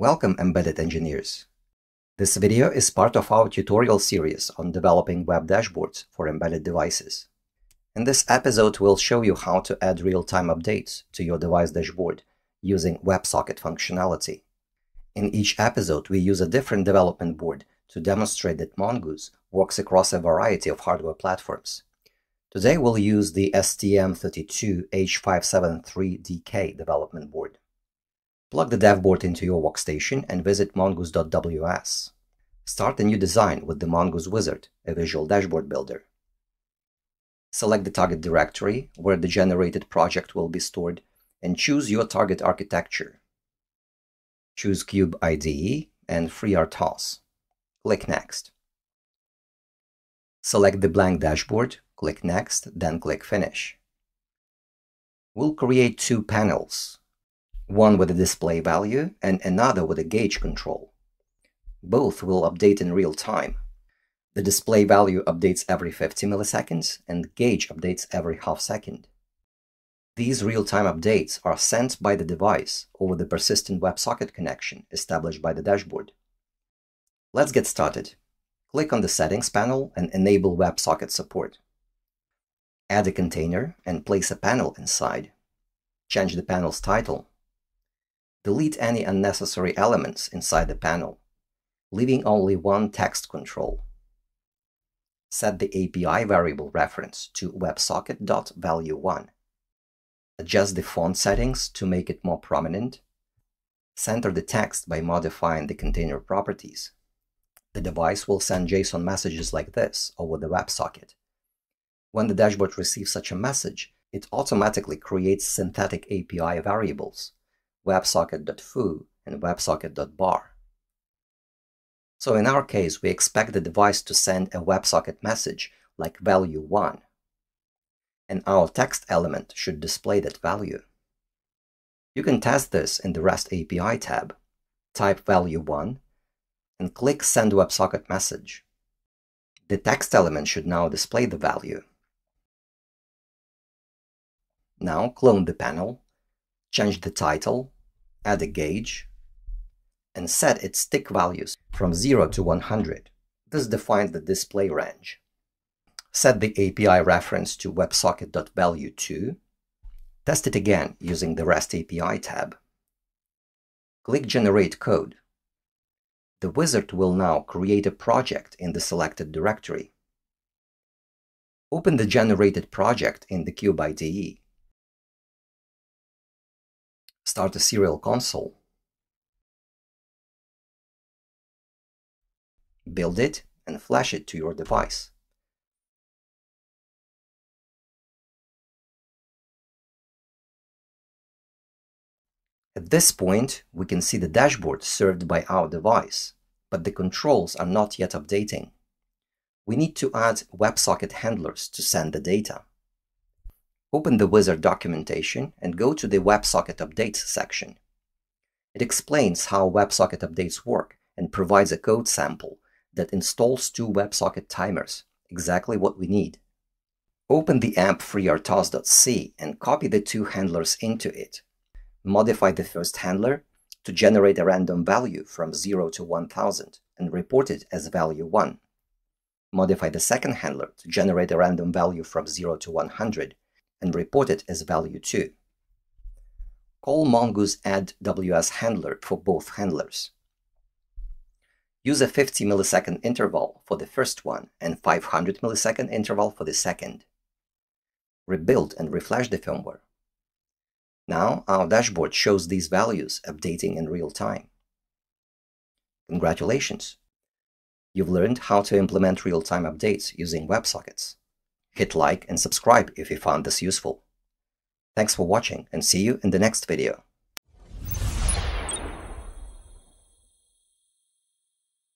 Welcome embedded engineers. This video is part of our tutorial series on developing web dashboards for embedded devices. In this episode, we'll show you how to add real-time updates to your device dashboard using WebSocket functionality. In each episode, we use a different development board to demonstrate that Mongoose works across a variety of hardware platforms. Today, we'll use the STM32H573I-DK development board. Plug the dev board into your workstation and visit mongoose.ws. Start a new design with the Mongoose Wizard, a visual dashboard builder. Select the target directory where the generated project will be stored and choose your target architecture. Choose Cube IDE and FreeRTOS. Click Next. Select the blank dashboard, click Next, then click Finish. We'll create two panels, one with a display value and another with a gauge control. Both will update in real time. The display value updates every 50 milliseconds and gauge updates every half second. These real-time updates are sent by the device over the persistent WebSocket connection established by the dashboard. Let's get started. Click on the Settings panel and enable WebSocket support. Add a container and place a panel inside. Change the panel's title delete any unnecessary elements inside the panel, leaving only one text control. Set the API variable reference to WebSocket.value1. Adjust the font settings to make it more prominent. Center the text by modifying the container properties. The device will send JSON messages like this over the WebSocket. When the dashboard receives such a message, it automatically creates synthetic API variables WebSocket.foo and WebSocket.bar. So in our case, we expect the device to send a WebSocket message like value 1, and our text element should display that value. You can test this in the REST API tab. Type value 1 and click Send WebSocket message. The text element should now display the value. Now clone the panel change the title, add a gauge, and set its tick values from 0 to 100. This defines the display range. Set the API reference to WebSocket.value2. Test it again using the REST API tab. Click Generate Code. The wizard will now create a project in the selected directory. Open the generated project in the Cube IDE start a serial console, build it and flash it to your device. At this point, we can see the dashboard served by our device, but the controls are not yet updating. We need to add WebSocket handlers to send the data. Open the wizard documentation and go to the WebSocket Updates section. It explains how WebSocket updates work and provides a code sample that installs two WebSocket timers, exactly what we need. Open the app_freertos.c and copy the two handlers into it. Modify the first handler to generate a random value from 0 to 1000 and report it as value 1. Modify the second handler to generate a random value from 0 to 100 and report it as value 2. Call mongoose add WS handler for both handlers. Use a 50 millisecond interval for the first one and 500 millisecond interval for the second. Rebuild and reflash the firmware. Now our dashboard shows these values updating in real time. Congratulations! You've learned how to implement real-time updates using WebSockets. Hit like and subscribe if you found this useful. Thanks for watching and see you in the next video.